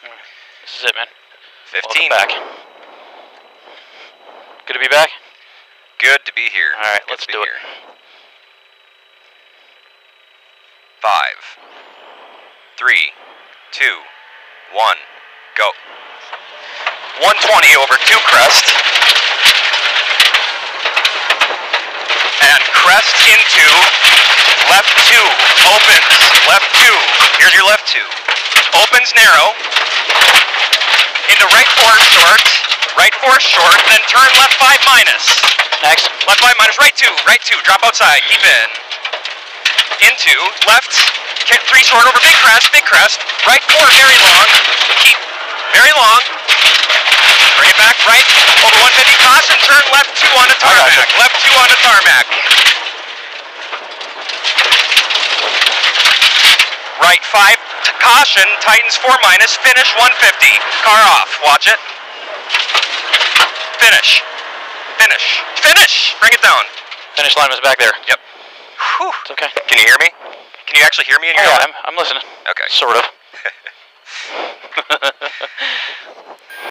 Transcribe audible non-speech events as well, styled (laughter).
This is it, man. 15. Welcome back. Good to be back. Good to be here. All right, Good let's do it. here. Five, three, two, one, go. 120 over two crest. And crest into left two. Opens. Left two. Here's your left two. Opens narrow. Into right four short. Right four short. Then turn left five minus. Next. Left five minus right two, right two, drop outside, keep in. Into, left, three short over big crest, big crest, right four very long, keep very long. Bring it back right over 150 caution, turn left two on gotcha. tarmac, left two on a tarmac. Right five, caution, tightens four minus, finish 150. Car off, watch it. Finish. Finish. Finish! Bring it down. Finish line was back there. Yep. Whew. It's okay. Can you hear me? Can you actually hear me in Oh, your yeah. I'm, I'm listening. Okay. Sort of. (laughs) (laughs)